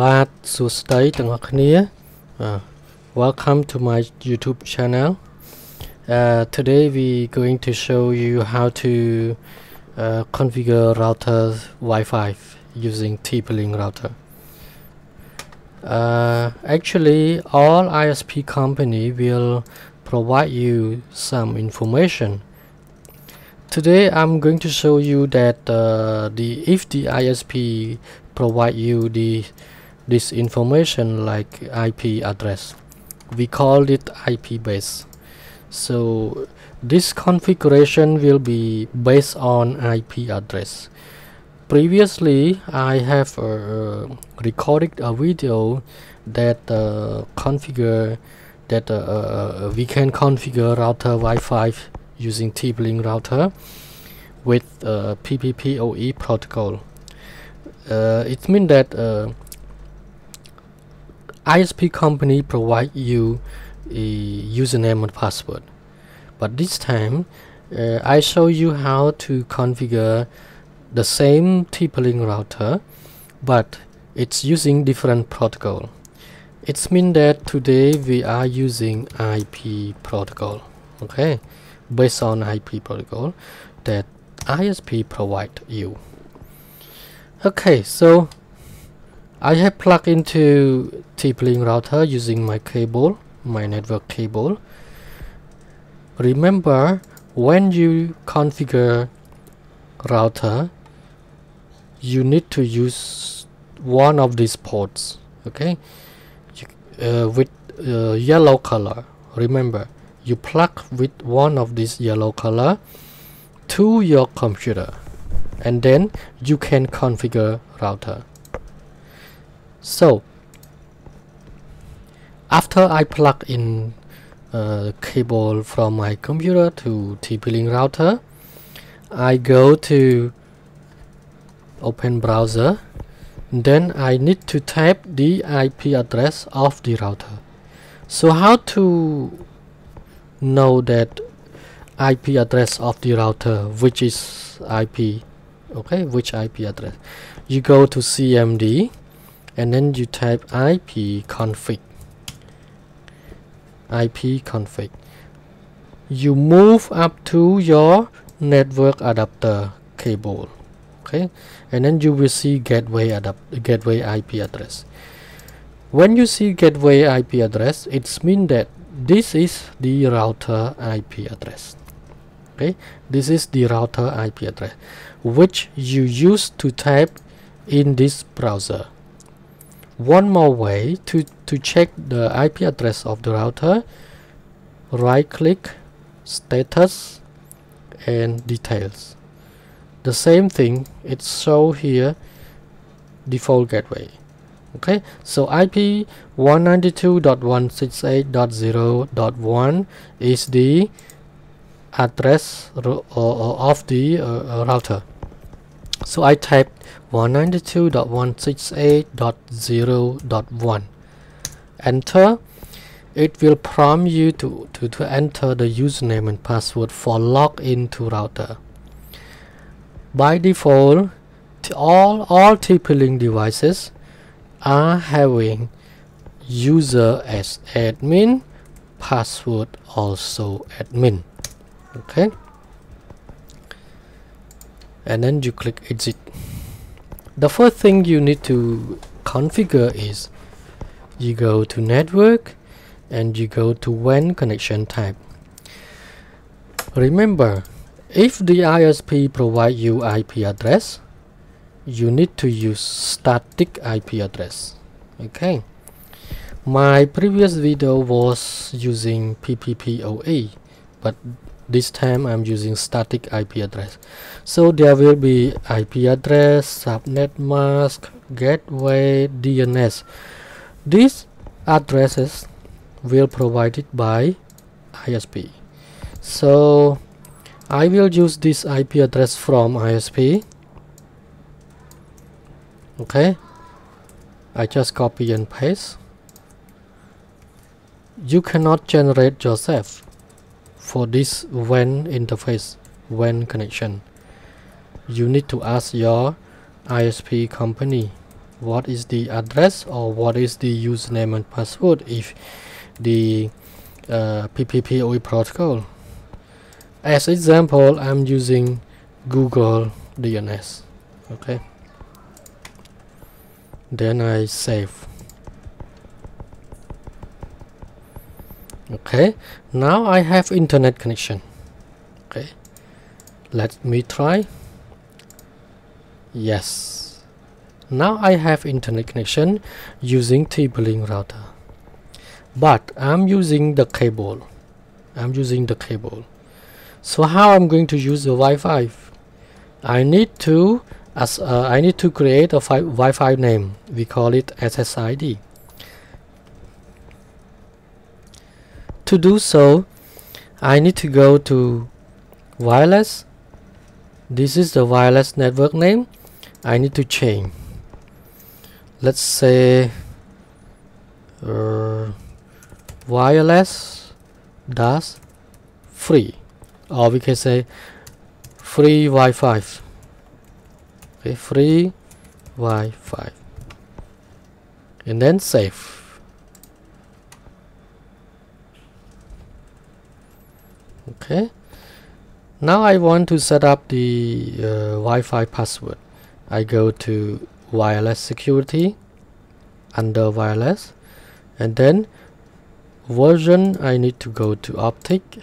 បាទសួស្តីទាំងអស់គ្នា uh, welcome to my YouTube channel uh, today we going to show you how to uh, configure router Wi-Fi using TP-Link router uh, actually all ISP company will provide you some information today I'm going to show you that uh, the if the ISP provide you the this information like IP address. We call it IP base. So this configuration will be based on IP address. Previously I have uh, recorded a video that uh, configure that uh, uh we can configure router Wi-Fi using TP-Link router with uh, PPPoE protocol. Uh, it means that ISP company provide you a username and password. But this time uh, I show you how to configure the same TP-Link router but it's using different protocol. It's mean that today we are using IP protocol okay? Based on IP protocol that ISP provide you. Okay so I have plugged into TP-Link router using my cable, my network cable. Remember, when you configure router, you need to use one of these ports, okay? Uh, with uh, yellow color. Remember, you plug with one of these yellow color to your computer and then you can configure router so after I plug in uh, cable from my computer to TP-Link router I go to open browser. Then I need to type the IP address of the router. So how to know that IP address of the router which is IP okay which IP address? You go to CMD and then you type IP config. IP config. You move up to your network adapter cable. Okay? And then you will see gateway adapt gateway IP address. When you see gateway IP address it's mean that this is the router IP address. Okay? This is the router IP address which you use to type in this browser one more way to to check the IP address of the router. Right click status and details. The same thing it's show here default gateway. Okay so IP 192.168.0.1 is the address of the uh, router so I type 192.168.0.1 enter. It will prompt you to, to, to enter the username and password for login to router. By default all all TP-Link devices are having user as admin password also admin. Okay and then you click exit. The first thing you need to configure is you go to network and you go to WAN connection type. Remember if the ISP provide you IP address you need to use static IP address. Okay. My previous video was using PPPoE but this time I'm using static IP address. So there will be IP address subnet mask gateway DNS these addresses will provided by ISP so I will use this IP address from ISP okay. I just copy and paste. You cannot generate yourself for this WAN interface WAN connection. You need to ask your ISP company what is the address or what is the username and password if the uh, PPPoE protocol. As example I'm using Google DNS okay? Then I save okay now I have internet connection. Okay let me try. Yes now I have internet connection using TP-Link router. But I'm using the cable. I'm using the cable. So how I'm going to use the Wi-Fi? I need to as uh, I need to create a Wi-Fi name. We call it SSID to do so I need to go to wireless. This is the wireless network name. I need to change. Let's say uh, wireless dash free or we can say free Wi-Fi. Okay free Wi-Fi. And then save okay? Now I want to set up the uh, Wi-Fi password. I go to wireless security under wireless and then version I need to go to optic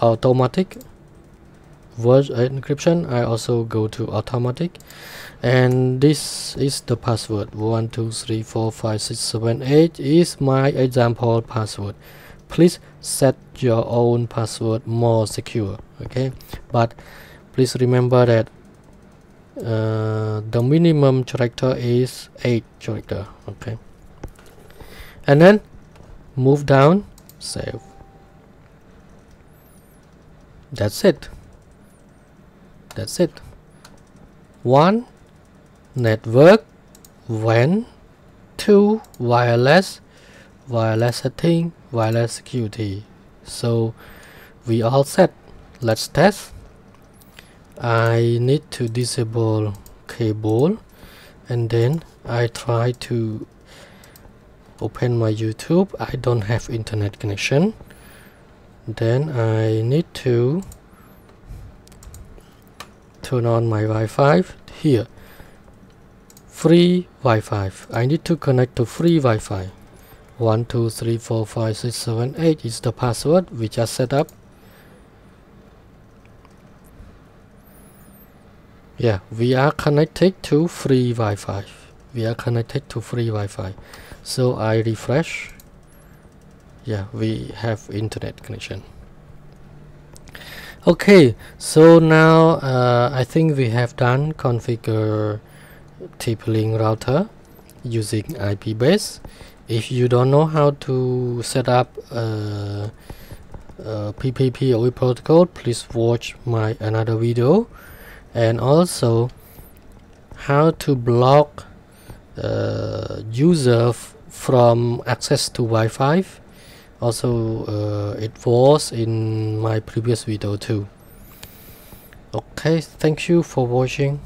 automatic. Version uh, encryption I also go to automatic. And this is the password. 1 2 3 4 5 6 7 8 is my example password please set your own password more secure okay? But please remember that uh, the minimum character is 8 character okay? And then move down save. That's it. That's it. One network. WAN two wireless. Wireless setting wireless security. So we all set. Let's test. I need to disable cable and then I try to open my YouTube. I don't have internet connection. Then I need to turn on my Wi-Fi here. Free Wi-Fi. I need to connect to free Wi-Fi 1 2 3 4 5 6 7 8 is the password we just set up. Yeah we are connected to free Wi-Fi. We are connected to free Wi-Fi. So I refresh. Yeah we have internet connection. Okay so now uh, I think we have done configure TP-Link router using IP base if you don't know how to set up uh, uh, PPPoE protocol please watch my another video. And also how to block uh, user from access to Wi-Fi. Also uh, it was in my previous video too. Okay thank you for watching